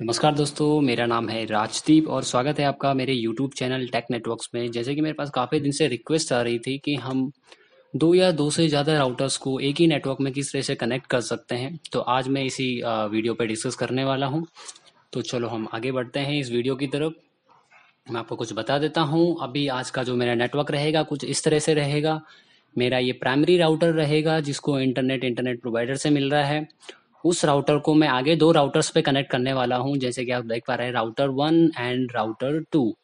नमस्कार दोस्तों, मेरा नाम है राजदीप और स्वागत है आपका मेरे यूट्यूब चैनल टेक नेटवर्क्स में। जैसे कि मेरे पास काफ़ी दिन से रिक्वेस्ट आ रही थी कि हम दो या दो से ज़्यादा राउटर्स को एक ही नेटवर्क में किस तरह से कनेक्ट कर सकते हैं। तो आज मैं इसी वीडियो पर डिस्कस करने वाला हूँ। तो चलो हम आगे बढ़ते हैं इस वीडियो की तरफ़। मैं आपको कुछ बता देता हूँ। अभी आज का जो मेरा नेटवर्क रहेगा कुछ इस तरह से रहेगा। मेरा ये प्राइमरी राउटर रहेगा जिसको इंटरनेट इंटरनेट प्रोवाइडर से मिल रहा है। उस राउटर को मैं आगे दो राउटर्स पे कनेक्ट करने वाला हूँ, जैसे कि आप देख पा रहे हैं router one and router two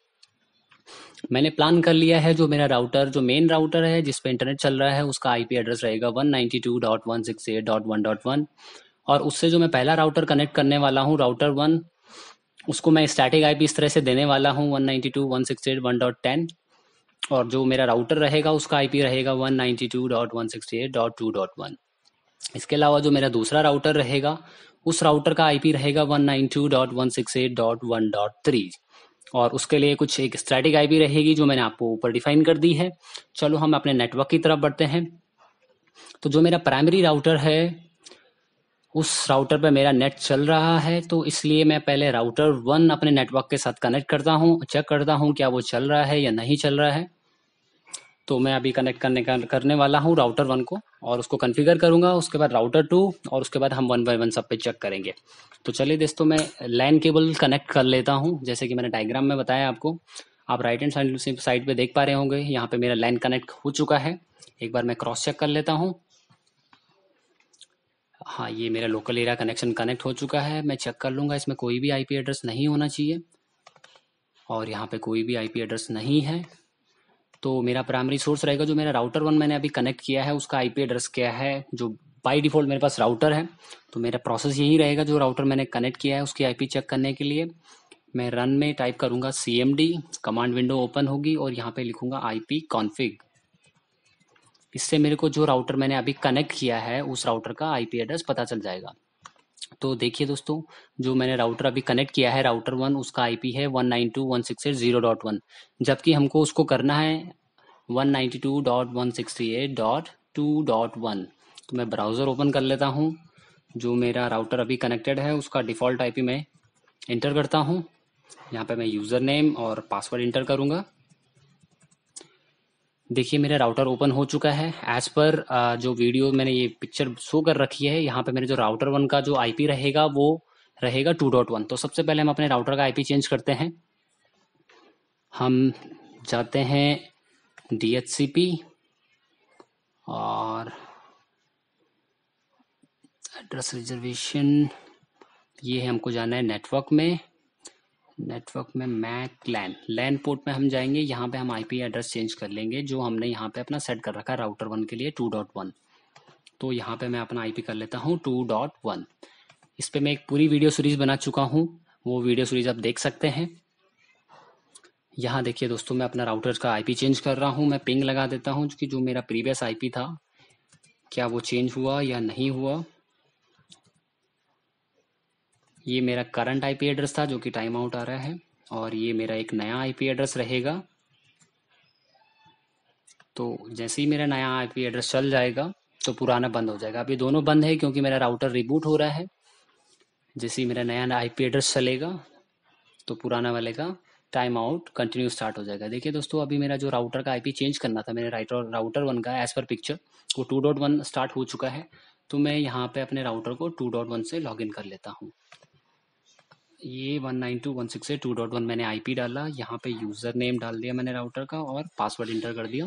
मैंने प्लान कर लिया है जो मेरा राउटर जो मेन राउटर है, जिस पे इंटरनेट चल रहा है, उसका आईपी एड्रेस रहेगा 192.168.1.1 और उससे जो मैं पहला राउटर कनेक्ट करने वाला हूँ राउटर वन उसको मैं स्टैटिक आईपी इस तरह से देने वाला हूँ 192.168.1.10 और जो मेरा राउटर रहेगा, उसका आईपी रहेगा 192.168.2.1 इसके अलावा जो मेरा दूसरा राउटर रहेगा, उस राउटर का आईपी रहेगा 192.168.1.3 और उसके लिए कुछ एक स्टैटिक आईपी रहेगी जो मैंने आपको ऊपर डिफाइन कर दी है। चलो हम अपने नेटवर्क की तरफ़ बढ़ते हैं। तो जो मेरा प्राइमरी राउटर है, उस राउटर पे मेरा नेट चल रहा है तो इसलिए मैं पहले राउटर वन अपने नेटवर्क के साथ कनेक्ट करता हूँ चेक करता हूँ क्या वो चल रहा है या नहीं चल रहा है। तो मैं अभी कनेक्ट करने का, करने वाला हूँ राउटर वन को और उसको कन्फिगर करूँगा। उसके बाद राउटर टू और उसके बाद हम वन बाई वन सब पे चेक करेंगे। तो चलिए दोस्तों, मैं लैन केबल कनेक्ट कर लेता हूँ। जैसे कि मैंने डायग्राम में बताया आपको, आप राइट हैंड साइड साइड पे देख पा रहे होंगे। यहाँ पे मेरा लाइन कनेक्ट हो चुका है। एक बार मैं क्रॉस चेक कर लेता हूँ। हाँ ये मेरा लोकल एरिया कनेक्शन कनेक्ट हो चुका है। मैं चेक कर लूँगा, इसमें कोई भी आईपी एड्रेस नहीं होना चाहिए। और यहाँ पे कोई भी आईपी एड्रेस नहीं है। तो मेरा प्राइमरी सोर्स रहेगा जो मेरा राउटर वन मैंने अभी कनेक्ट किया है, उसका आईपी एड्रेस क्या है, जो बाय डिफ़ॉल्ट मेरे पास राउटर है तो मेरा प्रोसेस यही रहेगा जो राउटर मैंने कनेक्ट किया है उसकी आईपी चेक करने के लिए। मैं रन में टाइप करूँगा C M D command window open होगी और यहाँ पे लिखूँगा आई पी कॉन्फिग इससे मेरे को जो राउटर मैंने अभी कनेक्ट किया है, उस राउटर का आईपी एड्रेस पता चल जाएगा। तो देखिए दोस्तों, जो मैंने राउटर अभी कनेक्ट किया है राउटर वन उसका आईपी है one nine two one six eight zero dot one जबकि हमको उसको करना है one ninety two dot one sixty eight dot two dot one तो मैं ब्राउज़र ओपन कर लेता हूँ, जो मेरा राउटर अभी कनेक्टेड है, उसका डिफ़ॉल्ट आईपी मैं इंटर करता हूँ। यहाँ पे मैं यूज़र नेम और पासवर्ड इंटर करूँगा। देखिए, मेरा राउटर ओपन हो चुका है। एज पर जो वीडियो मैंने ये पिक्चर शो कर रखी है, यहाँ पे मेरे जो राउटर वन का जो आईपी रहेगा, वो रहेगा टू डॉट वन तो सबसे पहले हम अपने राउटर का आईपी चेंज करते हैं। हम जाते हैं डी और एड्रेस रिजर्वेशन ये है हमको जाना है नेटवर्क में। नेटवर्क में मैक लैन लैन पोर्ट में हम जाएँगे, यहाँ पे हम आईपी एड्रेस चेंज कर लेंगे, जो हमने यहाँ पे अपना सेट कर रखा है राउटर वन के लिए टू डॉट वन तो यहाँ पे मैं अपना आईपी कर लेता हूँ टू डॉट वन इस पर मैं एक पूरी वीडियो सीरीज़ बना चुका हूँ, वो वीडियो सीरीज़ आप देख सकते हैं। यहाँ देखिए दोस्तों, मैं अपना राउटर का आईपी चेंज कर रहा हूँ। मैं पिंग लगा देता हूँ कि जो मेरा प्रीवियस आईपी था, क्या वो चेंज हुआ या नहीं हुआ? ये मेरा करंट आईपी एड्रेस था जो कि टाइम आउट आ रहा है और ये मेरा एक नया आईपी एड्रेस रहेगा। तो जैसे ही मेरा नया आईपी एड्रेस चल जाएगा तो पुराना बंद हो जाएगा। अभी दोनों बंद है क्योंकि मेरा राउटर रिबूट हो रहा है। जैसे ही मेरा नया आईपी एड्रेस चलेगा तो पुराना वाले का टाइम आउट कंटिन्यू स्टार्ट हो जाएगा। देखिए दोस्तों, अभी मेरा जो राउटर का आईपी चेंज करना था, मेरे राइटर राउटर वन का एज पर पिक्चर वो टू डॉट वन स्टार्ट हो चुका है। तो मैं यहाँ पे अपने राउटर को टू डॉट वन से लॉग इन कर लेता हूँ। ये one nine two one six two dot one मैंने आईपी डाला, यहाँ पे यूज़र नेम डाल दिया मैंने राउटर का और पासवर्ड इंटर कर दिया।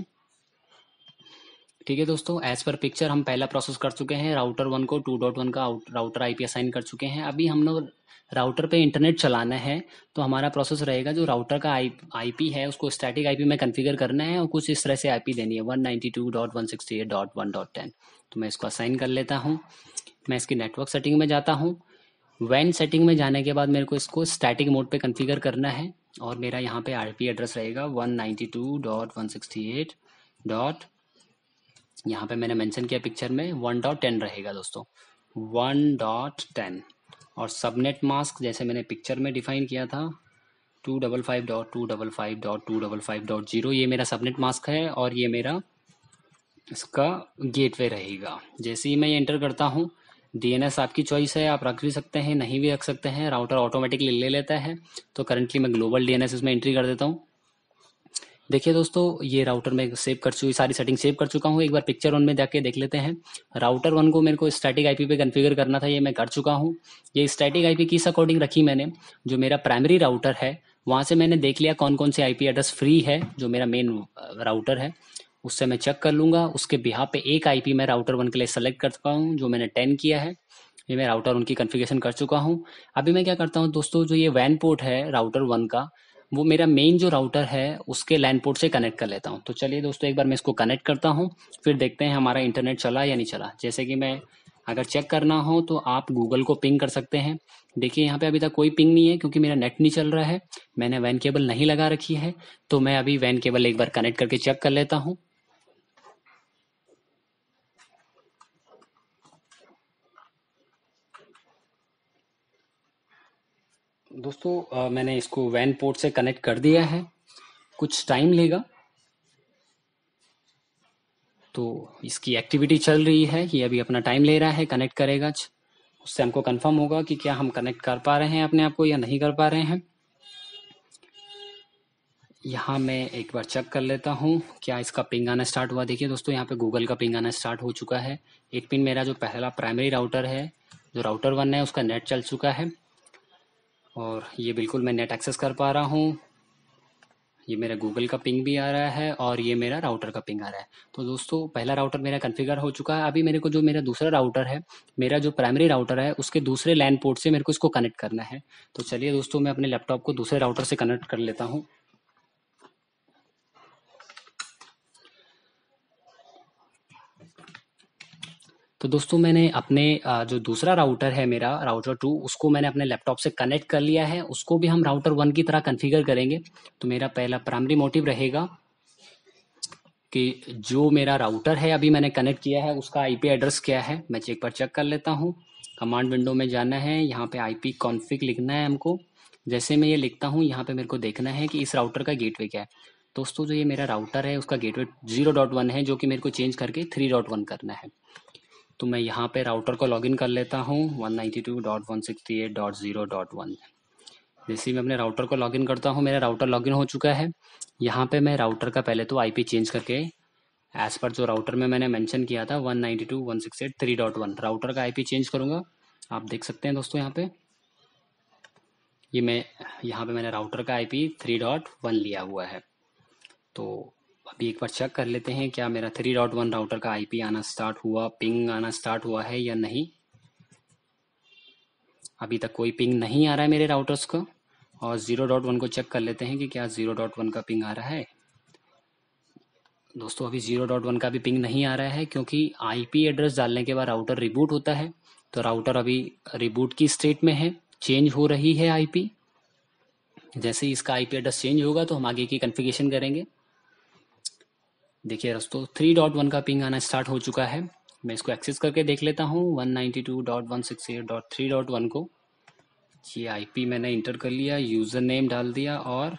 ठीक है दोस्तों एज पर पिक्चर हम पहला प्रोसेस कर चुके हैं राउटर वन को टू डॉट वन का राउटर आईपी असाइन कर चुके हैं अभी हम लोग राउटर पे इंटरनेट चलाना है तो हमारा प्रोसेस रहेगा जो राउटर का आई आईपी है उसको स्टैटिक आईपी में कन्फिगर करना है और कुछ इस तरह से आईपी देनी है one ninety two dot one sixty eight dot one dot ten तो मैं इसको असाइन कर लेता हूँ मैं इसकी नेटवर्क सेटिंग में जाता हूँ वैन सेटिंग में जाने के बाद मेरे को इसको स्टैटिक मोड पे कन्फिगर करना है और मेरा यहाँ पे आईपी एड्रेस रहेगा one ninety two dot one sixty eight dot यहाँ पे मैंने मेंशन किया पिक्चर में, वन डॉट टेन रहेगा दोस्तों। One dot ten. और सबनेट मास्क जैसे मैंने पिक्चर में डिफाइन किया था, two double five dot, two double five dot, two double five dot zero, ये मेरा सबनेट मास्क है और ये मेरा इसका गेटवे रहेगा। जैसे ही मैं ये एंटर करता हूँ डीएनएस आपकी चॉइस है, आप रख भी सकते हैं, नहीं भी रख सकते हैं राउटर ऑटोमेटिकली ले लेता है। तो करंटली मैं ग्लोबल डीएनएस इसमें एंट्री कर देता हूँ। देखिए दोस्तों, ये राउटर में सेव कर चुकी सारी सेटिंग सेव कर चुका हूँ। एक बार पिक्चर वन में जाके देख लेते हैं। राउटर वन को मेरे को स्टैटिक आईपी पे कॉन्फ़िगर करना था, ये मैं कर चुका हूँ। ये स्टैटिक आईपी किस अकॉर्डिंग रखी मैंने, जो मेरा प्राइमरी राउटर है, वहाँ से मैंने देख लिया कौन कौन से आईपी एड्रेस फ्री है, जो मेरा मेन राउटर है। उससे मैं चेक कर लूँगा। उसके बिहार पे एक आईपी मैं राउटर वन के लिए सेलेक्ट कर चुका हूँ, जो मैंने टेन किया है। ये मैं राउटर उनकी कन्फिगेशन कर चुका हूँ। अभी मैं क्या करता हूँ दोस्तों, जो ये वैन पोर्ट है राउटर वन का वो मेरा मेन जो राउटर है, उसके लैंड पोर्ट से कनेक्ट कर लेता हूँ। तो चलिए दोस्तों, एक बार मैं इसको कनेक्ट करता हूँ, फिर देखते हैं हमारा इंटरनेट चला या नहीं चला। जैसे कि मैं अगर चेक करना हो तो आप गूगल को पिंग कर सकते हैं। देखिए, यहाँ पे अभी तक कोई पिंग नहीं है, क्योंकि मेरा नेट नहीं चल रहा है। मैंने वैन केबल नहीं लगा रखी है तो मैं अभी वैन केबल एक बार कनेक्ट करके चेक कर लेता हूँ। दोस्तों मैंने इसको वैन पोर्ट से कनेक्ट कर दिया है। कुछ टाइम लेगा। तो इसकी एक्टिविटी चल रही है। ये अभी अपना टाइम ले रहा है कनेक्ट करेगा। उससे हमको कंफर्म होगा कि क्या हम कनेक्ट कर पा रहे हैं अपने आप को या नहीं कर पा रहे हैं। यहाँ मैं एक बार चेक कर लेता हूँ, क्या इसका पिंग आना स्टार्ट हुआ। देखिए दोस्तों, यहाँ पे गूगल का पिंग आना स्टार्ट हो चुका है। एक पिन मेरा जो पहला प्राइमरी राउटर है, जो राउटर वन है, उसका नेट चल चुका है। और ये बिल्कुल मैं नेट एक्सेस कर पा रहा हूँ। ये मेरा गूगल का पिंग भी आ रहा है और ये मेरा राउटर का पिंग आ रहा है। तो दोस्तों, पहला राउटर मेरा कन्फिगर हो चुका है। अभी मेरे को जो मेरा दूसरा राउटर है, मेरा जो प्राइमरी राउटर है, उसके दूसरे लैंड पोर्ट से मेरे को इसको कनेक्ट करना है। तो चलिए दोस्तों, मैं अपने लैपटॉप को दूसरे राउटर से कनेक्ट कर लेता हूँ। तो दोस्तों मैंने अपने जो दूसरा राउटर है मेरा राउटर टू उसको मैंने अपने लैपटॉप से कनेक्ट कर लिया है। उसको भी हम राउटर वन की तरह कन्फिगर करेंगे। तो मेरा पहला प्राइमरी मोटिव रहेगा कि जो मेरा राउटर है, अभी मैंने कनेक्ट किया है, उसका आईपी एड्रेस क्या है, मैं एक बार चेक कर लेता हूँ। कमांड विंडो में जाना है, यहाँ पे आईपी कॉन्फ़िग लिखना है हमको। जैसे मैं ये लिखता हूँ, यहाँ पे मेरे को देखना है कि इस राउटर का गेटवे क्या है। दोस्तों, जो ये मेरा राउटर है, उसका गेटवे ज़ीरो डॉट वन है, जो कि मेरे को चेंज करके थ्री डॉट वन करना है। तो मैं यहाँ पे राउटर को लॉगिन कर लेता हूँ 192.168.0.1 जैसे मैं अपने राउटर को लॉगिन करता हूँ, मेरा राउटर लॉगिन हो चुका है। यहाँ पे मैं राउटर का पहले तो आईपी चेंज करके एज पर जो राउटर में मैंने मेंशन किया था 192.168.3.1 राउटर का आईपी चेंज करूँगा। आप देख सकते हैं दोस्तों यहाँ पे। ये मैं, यहाँ पे मैंने राउटर का आईपी थ्री डॉट वन लिया हुआ है। तो अभी एक बार चेक कर लेते हैं, क्या मेरा थ्री डॉट वन राउटर का आईपी आना स्टार्ट हुआ पिंग आना स्टार्ट हुआ है या नहीं? अभी तक कोई पिंग नहीं आ रहा है मेरे राउटर्स का, और ज़ीरो डॉट वन को चेक कर लेते हैं कि क्या ज़ीरो डॉट वन का पिंग आ रहा है। दोस्तों, अभी ज़ीरो डॉट वन का भी पिंग नहीं आ रहा है, क्योंकि आईपी एड्रेस डालने के बाद राउटर रिबूट होता है तो राउटर अभी रिबूट की स्टेट में है चेंज हो रही है आईपी जैसे ही इसका आईपी एड्रेस चेंज होगा तो हम आगे की कन्फिगेशन करेंगे। देखिए दोस्तों थ्री डॉट वन का पिंग आना स्टार्ट हो चुका है। मैं इसको एक्सेस करके देख लेता हूँ one ninety two dot one six eight dot three dot one को। ये आईपी मैंने इंटर कर लिया यूज़र नेम डाल दिया और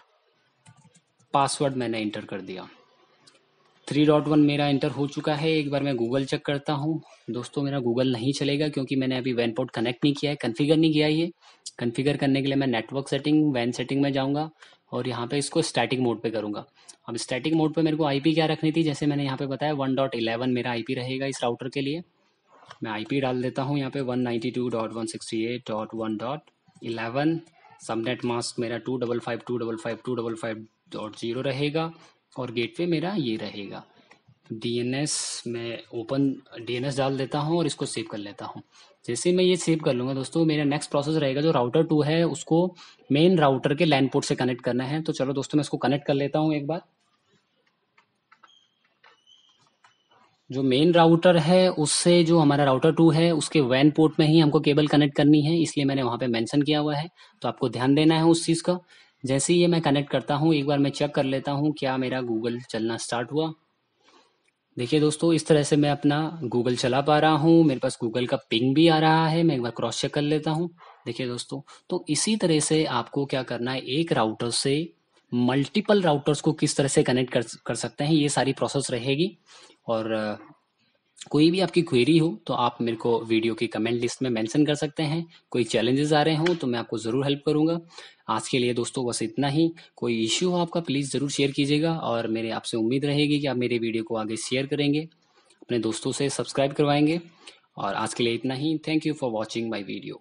पासवर्ड मैंने इंटर कर दिया। थ्री डॉट वन मेरा इंटर हो चुका है। एक बार मैं गूगल चेक करता हूँ। दोस्तों, मेरा गूगल नहीं चलेगा क्योंकि मैंने अभी वैन पोर्ट कनेक्ट नहीं किया है। कन्फिगर नहीं किया ये। कन्फिगर करने के लिए मैं नेटवर्क सेटिंग वैन सेटिंग में जाऊँगा। और यहाँ पे इसको स्टैटिक मोड पे करूँगा। अब स्टैटिक मोड पे मेरे को आईपी क्या रखनी थी? जैसे मैंने यहाँ पे बताया वन डॉट इलेवन मेरा आईपी रहेगा इस राउटर के लिए। मैं आईपी डाल देता हूँ यहाँ पे one ninety two dot one sixty eight dot one dot eleven subnet mask मेरा two double five two double five two double five dot zero रहेगा और गेट गेटवे मेरा ये रहेगा। डी एन एस मैं ओपन डी एन एस डाल देता हूँ और इसको सेव कर लेता हूँ। जैसे मैं ये सेव कर लूँगा दोस्तों, मेरा नेक्स्ट प्रोसेस रहेगा जो राउटर टू है, उसको मेन राउटर के लैंड पोर्ट से कनेक्ट करना है। तो चलो दोस्तों, मैं इसको कनेक्ट कर लेता हूँ एक बार। जो मेन राउटर है, उससे जो हमारा राउटर टू है, उसके वैन पोर्ट में ही हमको केबल कनेक्ट करनी है, इसलिए मैंने वहाँ पे मेंशन किया हुआ है। तो आपको ध्यान देना है उस चीज़ का। जैसे ही ये मैं कनेक्ट करता हूँ, एक बार मैं चेक कर लेता हूँ, क्या मेरा गूगल चलना स्टार्ट हुआ। देखिए दोस्तों, इस तरह से मैं अपना गूगल चला पा रहा हूँ। मेरे पास गूगल का पिंग भी आ रहा है। मैं एक बार क्रॉस चेक कर लेता हूँ। देखिए दोस्तों तो इसी तरह से आपको क्या करना है? एक राउटर से मल्टीपल राउटर्स को किस तरह से कनेक्ट कर कर सकते हैं, ये सारी प्रोसेस रहेगी। और कोई भी आपकी क्वेरी हो तो आप मेरे को वीडियो की कमेंट लिस्ट में मेंशन कर सकते हैं। कोई चैलेंजेस आ रहे हो तो मैं आपको ज़रूर हेल्प करूँगा। आज के लिए दोस्तों बस इतना ही। कोई इश्यू हो आपका प्लीज़ ज़रूर शेयर कीजिएगा और मेरे आपसे उम्मीद रहेगी कि आप मेरे वीडियो को आगे शेयर करेंगे, अपने दोस्तों से सब्सक्राइब करवाएँगे। और आज के लिए इतना ही। Thank you for watching my video